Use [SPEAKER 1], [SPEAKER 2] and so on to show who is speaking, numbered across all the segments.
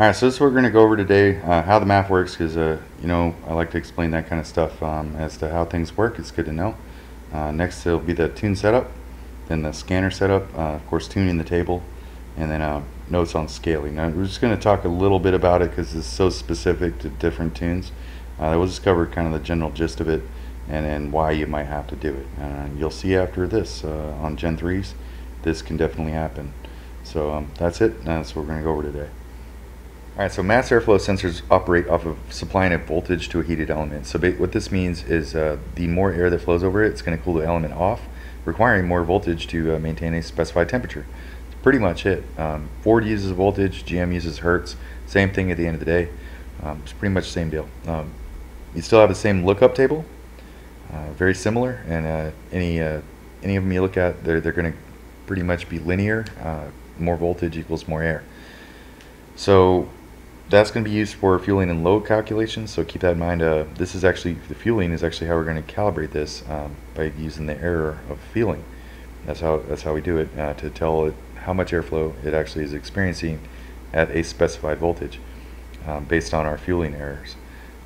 [SPEAKER 1] All right, so this is what we're going to go over today, uh, how the MAF works, because, uh, you know, I like to explain that kind of stuff um, as to how things work. It's good to know. Uh, next, it'll be the tune setup, then the scanner setup, uh, of course, tuning the table, and then uh, notes on scaling. Now, we're just going to talk a little bit about it because it's so specific to different tunes. Uh, we'll just cover kind of the general gist of it and then why you might have to do it. You'll see after this on Gen 3s, this can definitely happen. So um, that's it. That's what we're going to go over today. Alright, so mass airflow sensors operate off of supplying a voltage to a heated element. So what this means is uh, the more air that flows over it, it's going to cool the element off, requiring more voltage to uh, maintain a specified temperature. That's pretty much it. Um, Ford uses voltage, GM uses hertz, same thing at the end of the day. Um, it's pretty much the same deal. Um, you still have the same lookup table, uh, very similar, and uh, any uh, any of them you look at, they're, they're going to pretty much be linear. Uh, more voltage equals more air. So that's going to be used for fueling and load calculations. So keep that in mind. Uh, this is actually, the fueling is actually how we're going to calibrate this um, by using the error of fueling. That's how, that's how we do it uh, to tell it how much airflow it actually is experiencing at a specified voltage um, based on our fueling errors.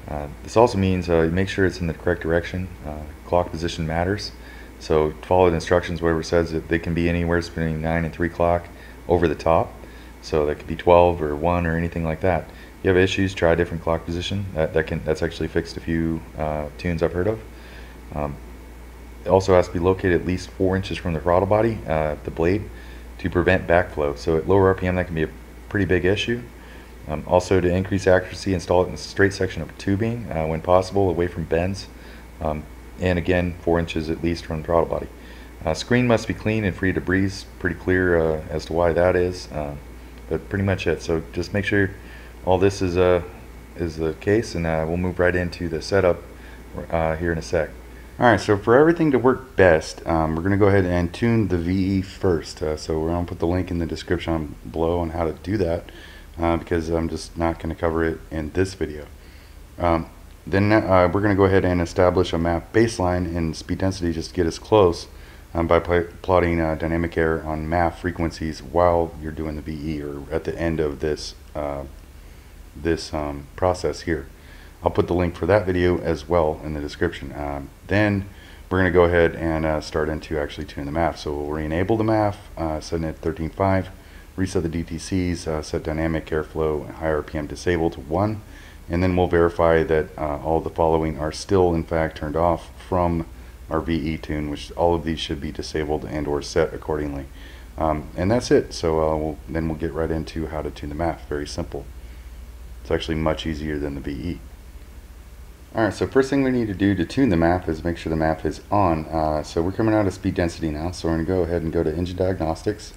[SPEAKER 1] Uh, this also means uh, make sure it's in the correct direction. Uh, clock position matters. So follow the instructions, whatever it says that they can be anywhere between 9 and 3 o'clock over the top. So that could be 12 or 1 or anything like that. If you have issues, try a different clock position. That, that can that's actually fixed a few uh, tunes I've heard of. Um, it also has to be located at least 4 inches from the throttle body, uh, the blade, to prevent backflow. So at lower RPM that can be a pretty big issue. Um, also to increase accuracy, install it in a straight section of tubing uh, when possible, away from bends. Um, and again, 4 inches at least from the throttle body. Uh, screen must be clean and free of debris. Pretty clear uh, as to why that is. Uh, but pretty much it. So just make sure all this is uh, is the case, and uh, we'll move right into the setup uh, here in a sec. All right, so for everything to work best, um, we're going to go ahead and tune the VE first. Uh, so we're going to put the link in the description below on how to do that uh, because I'm just not going to cover it in this video. Um, then uh, we're going to go ahead and establish a MAF baseline and speed density just to get us close um, by plotting uh, dynamic air on MAF frequencies while you're doing the VE or at the end of this uh, this um, process here. I'll put the link for that video as well in the description. Um, then we're going to go ahead and uh, start into actually tuning the MAF. So we'll re-enable the MAF, uh, it 13.5, reset the DTCs, uh, set dynamic airflow and high RPM disabled to 1, and then we'll verify that uh, all the following are still in fact turned off from our VE tune, which all of these should be disabled and or set accordingly. Um, and that's it. So uh, we'll, then we'll get right into how to tune the MAF. Very simple. It's actually much easier than the VE. Alright, so first thing we need to do to tune the MAF is make sure the MAF is on. Uh, so we're coming out of speed density now, so we're going to go ahead and go to engine diagnostics.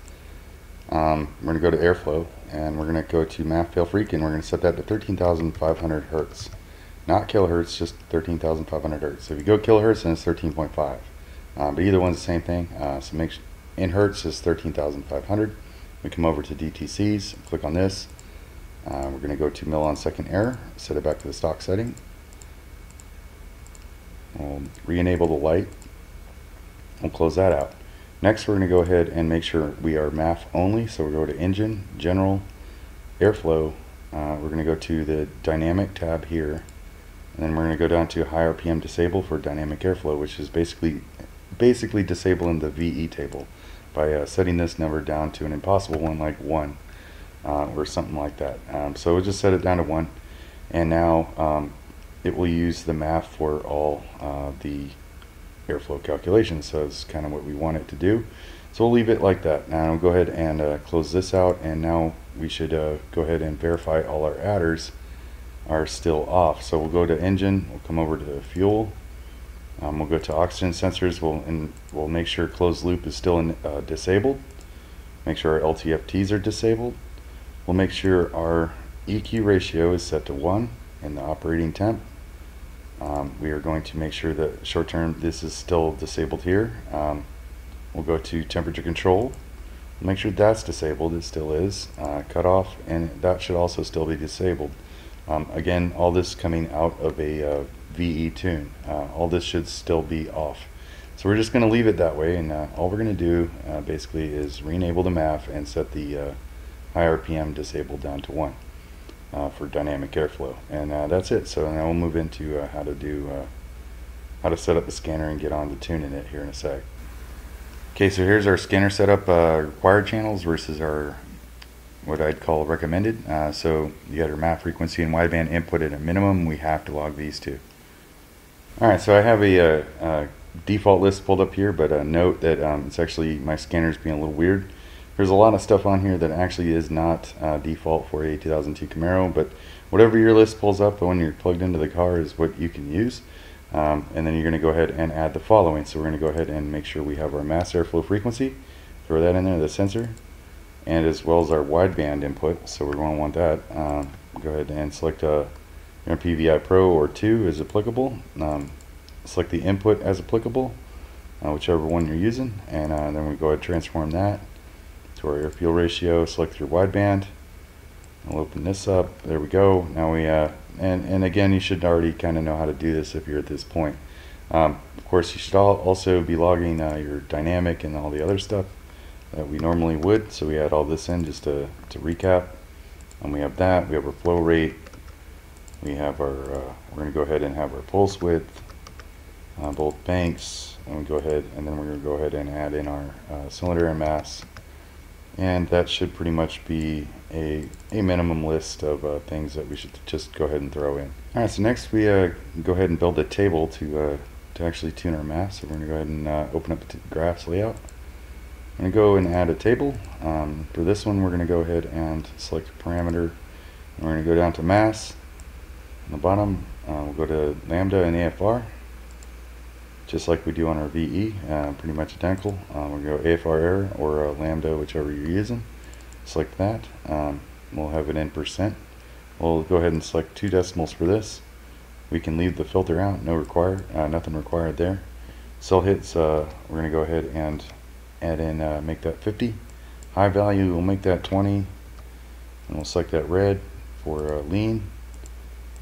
[SPEAKER 1] Um, we're going to go to airflow, and we're going to go to MAF fail freak, and we're going to set that to 13,500 hertz not kilohertz, just 13,500 hertz. So if you go kilohertz, then it's 13.5. Um, but either one's the same thing. Uh, so make in hertz is 13,500. We come over to DTCs, click on this. Uh, we're going to go to mill on second air, set it back to the stock setting. We'll re-enable the light. We'll close that out. Next, we're going to go ahead and make sure we are MAF only. So we will go to Engine, General, Airflow. Uh, we're going to go to the Dynamic tab here and then we're going to go down to high RPM disable for dynamic airflow, which is basically basically disabling the VE table by uh, setting this number down to an impossible one like 1 uh, or something like that. Um, so we'll just set it down to 1 and now um, it will use the MAF for all uh, the airflow calculations. So it's kind of what we want it to do. So we'll leave it like that. Now we'll go ahead and uh, close this out and now we should uh, go ahead and verify all our adders are still off. So we'll go to engine, we'll come over to fuel, um, we'll go to oxygen sensors, we'll, and we'll make sure closed loop is still in, uh, disabled, make sure our LTFTs are disabled, we'll make sure our EQ ratio is set to 1 in the operating temp. Um, we are going to make sure that short term this is still disabled here. Um, we'll go to temperature control, make sure that's disabled, it still is, uh, cut off, and that should also still be disabled. Um, again, all this coming out of a uh, VE tune. Uh, all this should still be off. So we're just going to leave it that way, and uh, all we're going to do uh, basically is re-enable the MAF and set the uh, high RPM disabled down to 1. uh, for dynamic airflow. And that's it. So now we'll move into how to do how to set up the scanner and get on to tuning it here in a sec. Okay, so here's our scanner setup uh, required channels versus our what I'd call recommended. Uh, so you got our MAF frequency and wideband input at a minimum. We have to log these two. All right, so I have a, a, a default list pulled up here, but note that um, it's actually my scanner's being a little weird. There's a lot of stuff on here that actually is not uh, default for a 2002 Camaro, but whatever your list pulls up when you're plugged into the car is what you can use. Um, and then you're going to go ahead and add the following. So we're going to go ahead and make sure we have our mass airflow frequency. Throw that in there, the sensor, and as well as our wideband input. So we're going to want that. Um, go ahead and select uh, PVI Pro or 2 is applicable. Um, select the input as applicable, uh, whichever one you're using, and uh, then we go ahead and transform that to our air fuel ratio. Select your wideband. I'll open this up. There we go. Now we uh, and and again, you should already kind of know how to do this if you're at this point. Um, of course, you should also be logging uh, your dynamic and all the other stuff that we normally would. So we add all this in just to, to recap. And we have that. We have our flow rate. We have our, uh, we're going to go ahead and have our pulse width, uh, both banks. And we go ahead, and then we're going to go ahead and add in our uh, cylinder and mass. And that should pretty much be a, a minimum list of uh, things that we should just go ahead and throw in. All right, so next we uh, go ahead and build a table to, uh, to actually tune our mass. So we're going to go ahead and open up the graphs layout. Going to go and add a table. Um, for this one, we're going to go ahead and select a parameter. And we're going to go down to mass. On the bottom, uh, we'll go to lambda and AFR, just like we do on our VE, uh, pretty much identical. Um, we'll go AFR error or lambda, whichever you're using. Select that. Um, we'll have it in percent. We'll go ahead and select two decimals for this. We can leave the filter out, no required, uh, nothing required there. Cell hits, uh, we're going to go ahead and add in, uh, make that 50. High value, we'll make that 20. And we'll select that red for uh, lean.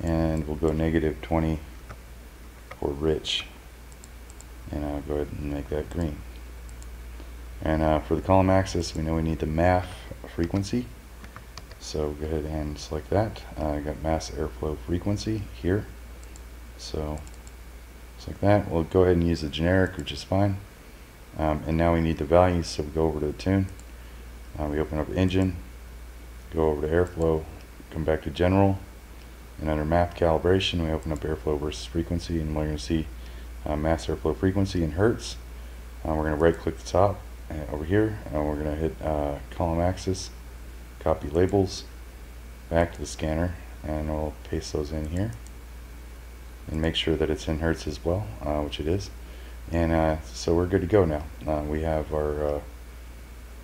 [SPEAKER 1] And we'll go negative 20 for rich. And I'll go ahead and make that green. And uh, for the column axis, we know we need the MAF frequency. So go ahead and select that. Uh, I got mass airflow frequency here. So select that. We'll go ahead and use the generic, which is fine. Um, and now we need the values, so we go over to the tune. Uh, we open up engine, go over to airflow, come back to general, and under MAF calibration, we open up airflow versus frequency, and we're going to see uh, mass airflow frequency in hertz. Uh, we're going to right click the top uh, over here, and we're going to hit uh, column axis, copy labels, back to the scanner, and we'll paste those in here. And make sure that it's in hertz as well, uh, which it is. And uh, so we're good to go now. Uh, we have our uh,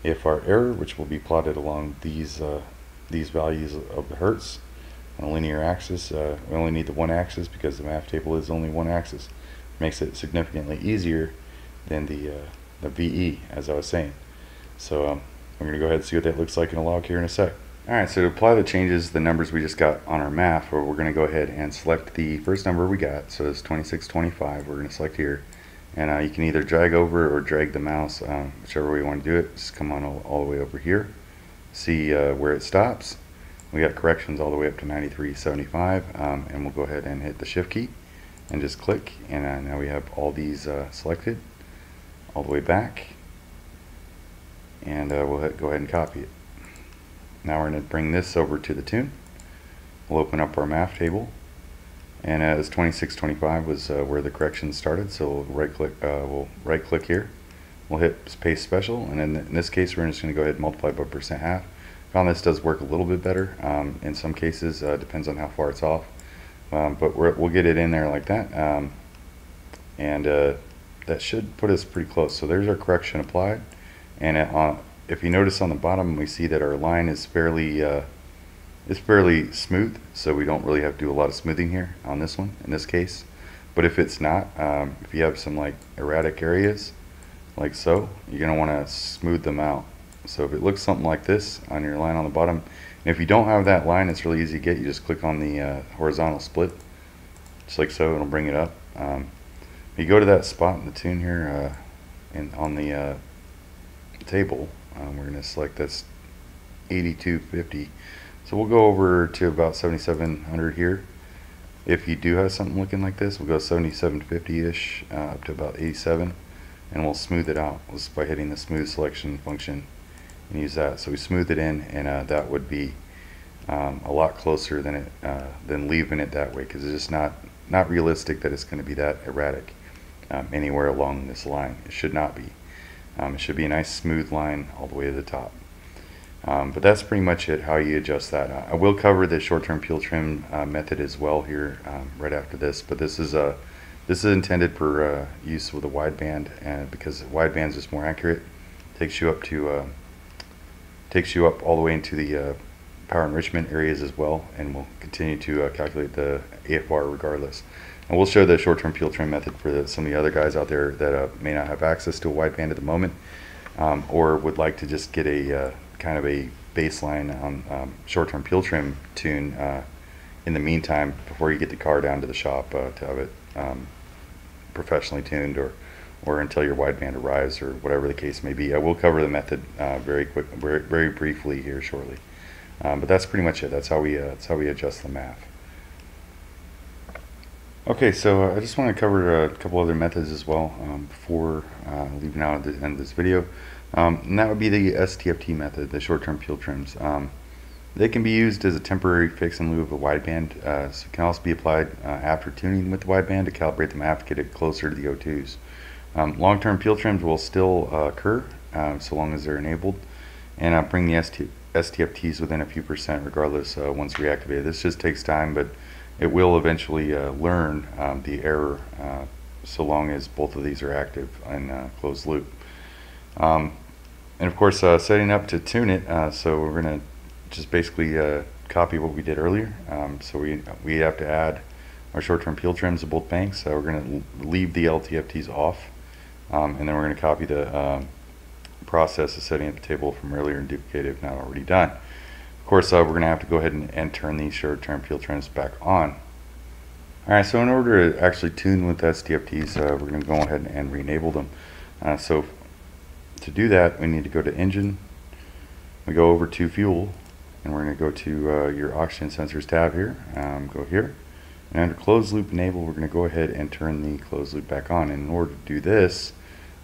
[SPEAKER 1] AFR error, which will be plotted along these uh, these values of the hertz on a linear axis. Uh, we only need the one axis because the MAF table is only one axis. Makes it significantly easier than the uh, the VE, as I was saying. So um, I'm going to go ahead and see what that looks like in a log here in a sec. Alright, so to apply the changes, the numbers we just got on our map, we're going to go ahead and select the first number we got, so it's 2625, we're going to select here and uh, you can either drag over or drag the mouse uh, whichever way you want to do it. Just come on all, all the way over here. See uh, where it stops. We got corrections all the way up to 93.75 um, and we'll go ahead and hit the shift key and just click. And uh, now we have all these uh, selected all the way back. And uh, we'll hit, go ahead and copy it. Now we're going to bring this over to the tune. We'll open up our MAF table and as 2625 was uh, where the correction started so we'll right click uh, we'll right click here. We'll hit paste special and in, in this case we're just going to go ahead and multiply by percent half. Found this does work a little bit better um, in some cases uh, depends on how far it's off. Um, but we will get it in there like that um, and uh, that should put us pretty close. So there's our correction applied and it, uh, if you notice on the bottom we see that our line is fairly uh, it's fairly smooth, so we don't really have to do a lot of smoothing here on this one, in this case. But if it's not, um, if you have some like erratic areas, like so, you're going to want to smooth them out. So if it looks something like this on your line on the bottom, and if you don't have that line, it's really easy to get. You just click on the uh, horizontal split, just like so, it'll bring it up. Um, you go to that spot in the tune here, uh, and on the uh, table, um, we're going to select this 8250 So we'll go over to about 7700 here. If you do have something looking like this, we'll go 7750-ish uh, up to about 87 and we'll smooth it out just by hitting the smooth selection function and use that. So we smooth it in and uh, that would be um, a lot closer than it uh, than leaving it that way because it's just not not realistic that it's going to be that erratic um, anywhere along this line. It should not be. Um, it should be a nice smooth line all the way to the top. Um, but that's pretty much it, how you adjust that. Uh, I will cover the short-term fuel trim uh, method as well here um, right after this, but this is a this is intended for uh, use with a wideband and because wideband is more accurate. Takes you up to uh, takes you up all the way into the uh, power enrichment areas as well and we'll continue to uh, calculate the AFR regardless. And we'll show the short-term fuel trim method for the, some of the other guys out there that uh, may not have access to a wideband at the moment um, or would like to just get a uh, kind of a baseline on um, short-term fuel trim tune uh, in the meantime before you get the car down to the shop uh, to have it um, professionally tuned or or until your wideband arrives or whatever the case may be. I will cover the method uh, very quick, very, very briefly here shortly. Um, but that's pretty much it. That's how we uh, that's how we adjust the MAF. Okay, so uh, I just want to cover a couple other methods as well um, before uh, leaving out at the end of this video. Um, and that would be the STFT method, the short-term fuel trims. Um, they can be used as a temporary fix in lieu of a wideband. Uh, so can also be applied uh, after tuning with the wideband to calibrate the MAF to get closer to the O2s. Um, long-term fuel trims will still uh, occur uh, so long as they're enabled and bring the ST STFTs within a few percent regardless uh, once reactivated. This just takes time, but it will eventually uh, learn um, the error uh, so long as both of these are active uh, closed loop. Um, and of course, uh, setting up to tune it, uh, so we're going to just basically copy what we did earlier. Um, so we, we have to add our short-term fuel trims to both banks. we're going to leave the LTFTs off, um, and then we're going to copy the um, process of setting up the table from earlier and duplicate it if not already done. Of course, uh, we're going to have to go ahead and, and turn these short-term fuel trims back on. Alright, so in order to actually tune with STFTs, uh, we're going to go ahead and, and re-enable them. Uh, so to do that, we need to go to Engine, we go over to Fuel, and we're going to go to uh, your Oxygen Sensors tab here, um, go here, and under Closed Loop Enable, we're going to go ahead and turn the closed loop back on. And in order to do this,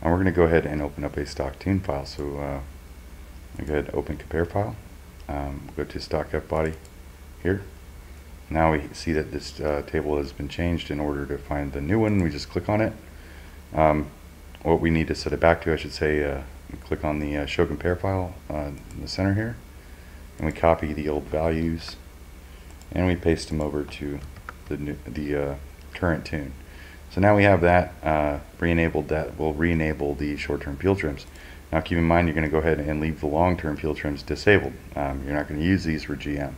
[SPEAKER 1] and we're going to go ahead and open up a stock tune file. So uh, go ahead and open compare file. Um, go to stock F body here. Now we see that this uh, table has been changed. In order to find the new one, we just click on it. Um, what we need to set it back to, I should say, uh, click on the uh, show compare file uh, in the center here. And we copy the old values and we paste them over to the, new, the uh, current tune. So now we have that uh, re-enabled that will re-enable the short-term fuel trims. Now keep in mind you're going to go ahead and leave the long-term fuel trims disabled. Um, you're not going to use these for GM.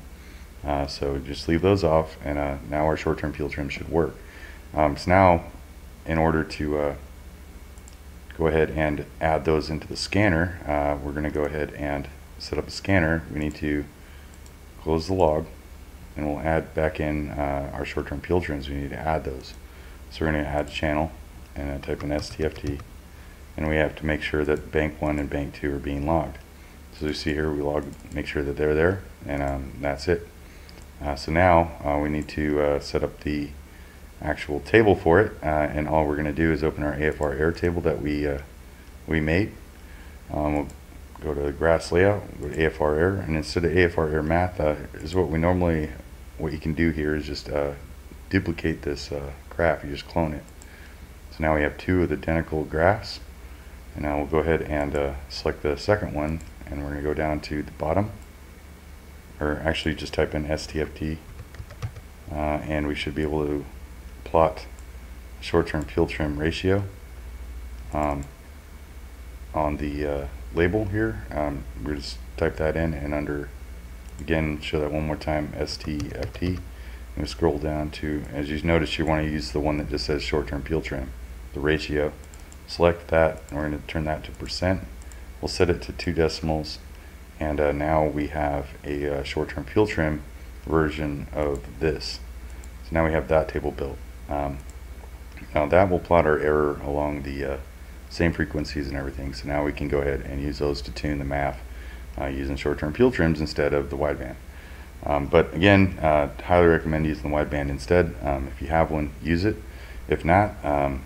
[SPEAKER 1] Uh, so just leave those off and uh, now our short-term fuel trim should work. Um, so now in order to uh, go ahead and add those into the scanner, uh, we're going to go ahead and set up a scanner. We need to close the log and we'll add back in uh, our short-term fuel trims. We need to add those. So we're going to add channel and I type in STFT and we have to make sure that bank 1 and bank 2 are being logged. So you see here we log, make sure that they're there and um, that's it. Uh, so now uh, we need to uh, set up the actual table for it uh, and all we're going to do is open our AFR air table that we uh, we made. Um, we'll go to the graphs layout, go to AFR air, and instead of AFR air math uh, is what we normally what you can do here is just duplicate this graph, you just clone it. So now we have two of the identical graphs. And now we'll go ahead and uh, select the second one and we're going to go down to the bottom or actually just type in STFT uh, and we should be able to plot short-term fuel trim ratio um, on the uh, label here. Um, we just type that in and under again show that one more time STFT and scroll down to, as you notice, you want to use the one that just says short-term fuel trim, the ratio. Select that, and we're going to turn that to percent. We'll set it to two decimals, and uh, now we have a uh, short-term fuel trim version of this. So now we have that table built. Um, now that will plot our error along the uh, same frequencies and everything. So now we can go ahead and use those to tune the MAF uh, using short-term fuel trims instead of the wideband. Um, but again, uh, highly recommend using the wideband instead. Um, if you have one, use it. If not, um,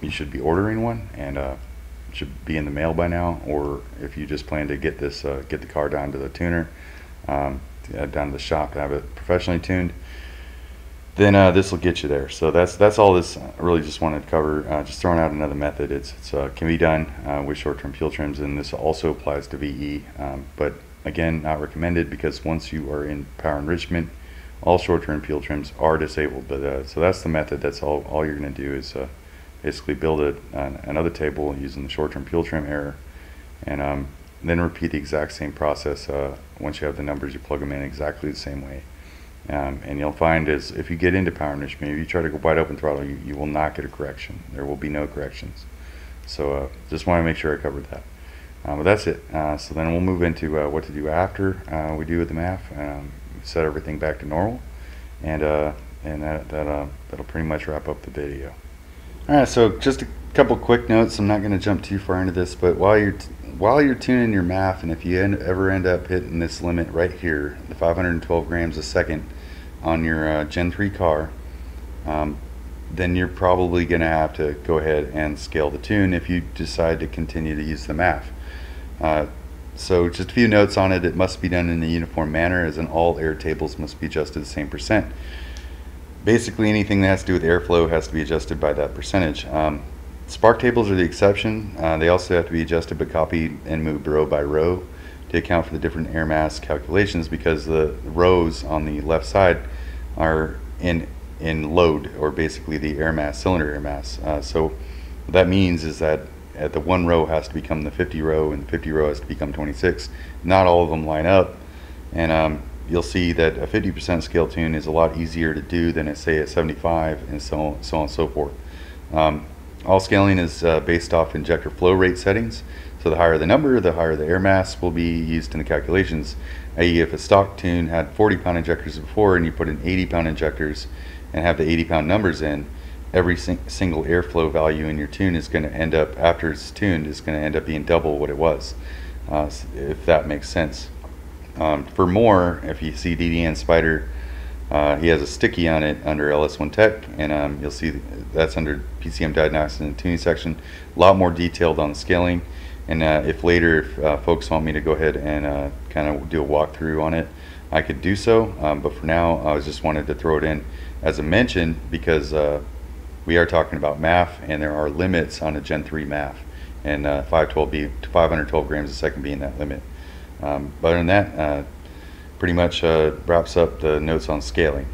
[SPEAKER 1] you should be ordering one and uh, should be in the mail by now. Or if you just plan to get this, uh, get the car down to the tuner, um, uh, down to the shop to have it professionally tuned, then uh, this will get you there. So that's that's all this I really just wanted to cover. Uh, just throwing out another method. It's, it's uh, can be done uh, with short-term fuel trims, and this also applies to VE. Um, but again, not recommended because once you are in power enrichment, all short-term fuel trims are disabled. But uh, so that's the method. That's all. All you're going to do is uh, basically build a, another table using the short-term fuel trim error, and um, then repeat the exact same process. once you have the numbers, you plug them in exactly the same way. Um, and you'll find is if you get into power enrichment, if you try to go wide open throttle, you, you will not get a correction. There will be no corrections. So uh, just want to make sure I covered that. Uh, but that's it. Uh, so then we'll move into uh, what to do after uh, we do with the MAF. Um, set everything back to normal, and uh, and that that that'll pretty much wrap up the video. All right. So just a couple quick notes. I'm not going to jump too far into this, but while you're while you're tuning your MAF, and if you end, ever end up hitting this limit right here, 512 grams a second on your uh, Gen 3 car, um, then you're probably going to have to go ahead and scale the tune if you decide to continue to use the MAF. Uh, so just a few notes on it. It must be done in a uniform manner as in all air tables must be adjusted the same percent. Basically anything that has to do with airflow has to be adjusted by that percentage. Um, Spark tables are the exception. Uh, they also have to be adjusted but copied and moved row by row to account for the different air mass calculations because the rows on the left side are in in load or basically the air mass cylinder air mass. Uh, so what that means is that at the one row has to become the 50 row and the 50 row has to become 26. Not all of them line up and um, you'll see that a 50% scale tune is a lot easier to do than a, say a 75 and so on, so on and so forth. Um, all scaling is uh, based off injector flow rate settings. So the higher the number, the higher the air mass will be used in the calculations. i.e. if a stock tune had 40 pound injectors before and you put in 80 pound injectors and have the 80 pound numbers in, every sing single airflow value in your tune is going to end up, after it's tuned, is going to end up being double what it was, uh, if that makes sense. Um, for more, if you see DDN Spider uh, he has a sticky on it under LS1 Tech, and um, you'll see that's under PCM Diagnostics and Tuning section. A lot more detailed on scaling. And uh, if later, if uh, folks want me to go ahead and uh, kind of do a walkthrough on it, I could do so. Um, but for now, I just wanted to throw it in as a mention because uh, we are talking about MAF, and there are limits on a Gen 3 MAF, and 512 be 512 grams a second being that limit. Um, but other than that, pretty much uh, wraps up the notes on scaling.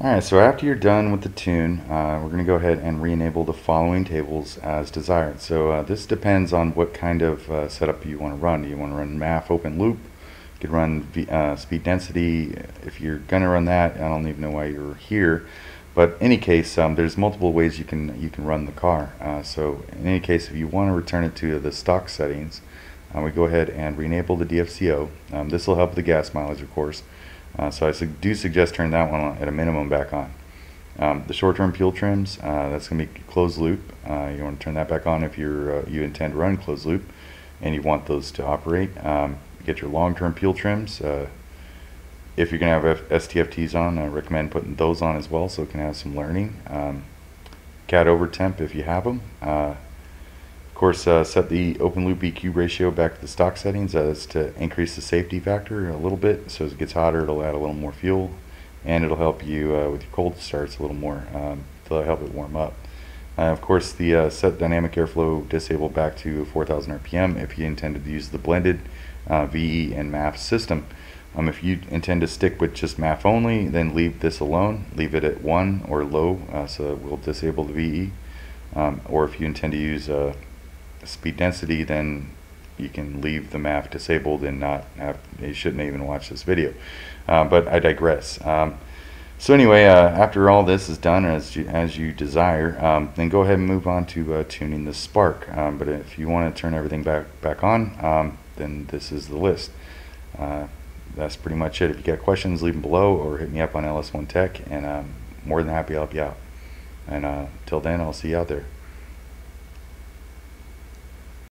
[SPEAKER 1] Alright, so after you're done with the tune, uh, we're going to go ahead and re-enable the following tables as desired. So uh, this depends on what kind of uh, setup you want to run. Do you want to run MAF open loop? You could run v uh, speed density. If you're going to run that, I don't even know why you're here. But in any case, um, there's multiple ways you can you can run the car. Uh, so in any case, if you want to return it to the stock settings, uh, we go ahead and re-enable the DFCO. Um, this will help the gas mileage, of course. Uh, so I su do suggest turn that one on, at a minimum back on. Um, the short-term fuel trims, uh, that's going to be closed loop. Uh, you want to turn that back on if you're uh, you intend to run closed loop, and you want those to operate. Um, get your long-term fuel trims. Uh, if you're going to have F STFTs on, I recommend putting those on as well, so it can have some learning. Um, CAT over temp if you have them course, uh, set the open loop EQ ratio back to the stock settings as to increase the safety factor a little bit. So as it gets hotter, it'll add a little more fuel, and it'll help you uh, with your cold starts a little more um, to help it warm up. Uh, of course, the uh, set dynamic airflow disable back to 4,000 RPM if you intended to use the blended uh, VE and MAF system. Um, if you intend to stick with just MAF only, then leave this alone. Leave it at 1 or low, uh, so it will disable the VE. Um, or if you intend to use uh, speed density, then you can leave the MAF disabled and not have, you shouldn't even watch this video. Uh, but I digress. Um, so anyway, uh, after all this is done as you, as you desire, um, then go ahead and move on to uh, tuning the spark. Um, but if you want to turn everything back, back on, um, then this is the list. Uh, that's pretty much it. If you got questions, leave them below or hit me up on LS1 Tech and I'm more than happy to help you out. And uh, till then, I'll see you out there.